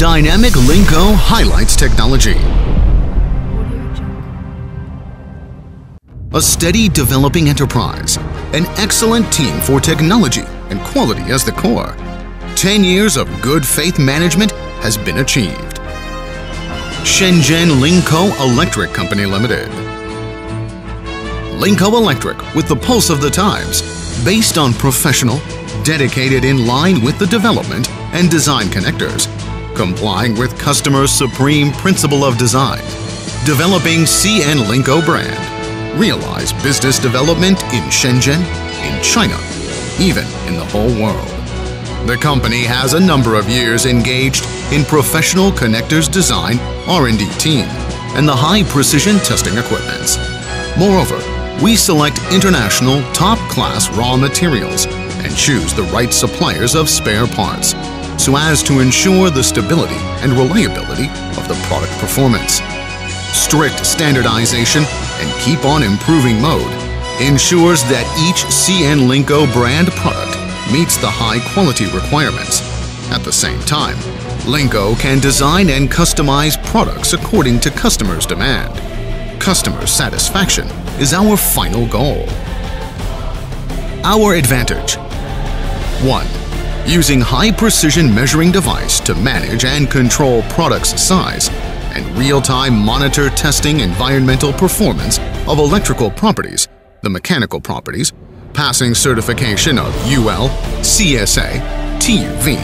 Dynamic Linko highlights technology. A steady developing enterprise, an excellent team for technology and quality as the core. 10 years of good faith management has been achieved. Shenzhen Linko Electric Company Limited. Linko Electric with the pulse of the times, based on professional, dedicated in line with the development and design connectors, complying with customer's supreme principle of design, developing CN Linko brand, realize business development in Shenzhen, in China, even in the whole world. The company has a number of years engaged in professional connectors design R&D team and the high-precision testing equipments. Moreover, we select international top-class raw materials and choose the right suppliers of spare parts so as to ensure the stability and reliability of the product performance. Strict standardization and keep on improving mode ensures that each CN Linko brand product meets the high quality requirements. At the same time, Linko can design and customize products according to customers' demand. Customer satisfaction is our final goal. Our advantage 1. Using high-precision measuring device to manage and control product's size and real-time monitor testing environmental performance of electrical properties, the mechanical properties, passing certification of UL, CSA, TUV,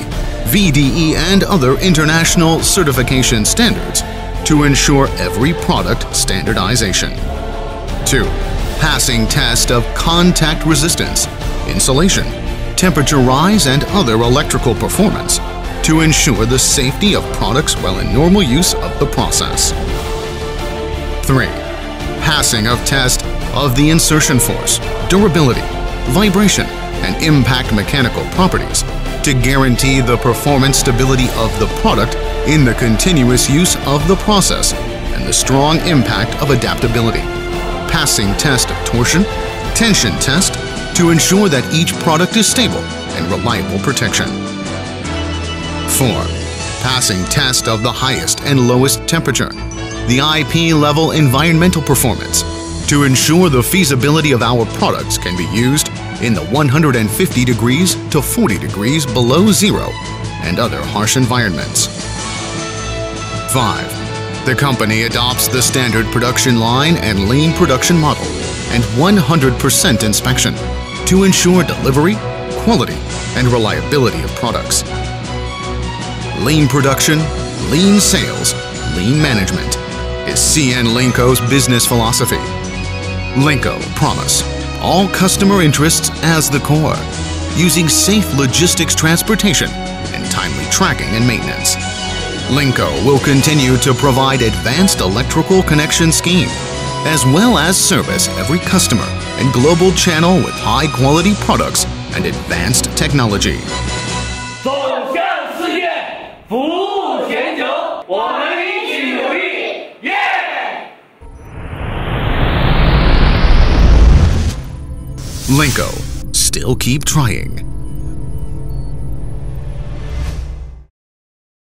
VDE and other international certification standards to ensure every product standardization. 2. Passing test of contact resistance, insulation, temperature rise and other electrical performance to ensure the safety of products while in normal use of the process. 3. Passing of test of the insertion force, durability, vibration, and impact mechanical properties to guarantee the performance stability of the product in the continuous use of the process and the strong impact of adaptability. Passing test of torsion, tension test to ensure that each product is stable and reliable protection. 4. Passing test of the highest and lowest temperature, the IP level environmental performance to ensure the feasibility of our products can be used in the 150 degrees to 40 degrees below zero and other harsh environments. 5. The company adopts the standard production line and lean production model and 100% inspection to ensure delivery, quality, and reliability of products. Lean production, lean sales, lean management is CN Linko's business philosophy. Linko Promise all customer interests as the core, using safe logistics transportation and timely tracking and maintenance. Linko will continue to provide advanced electrical connection scheme, as well as service every customer and global channel with high quality products and advanced technology. Linko, still keep trying.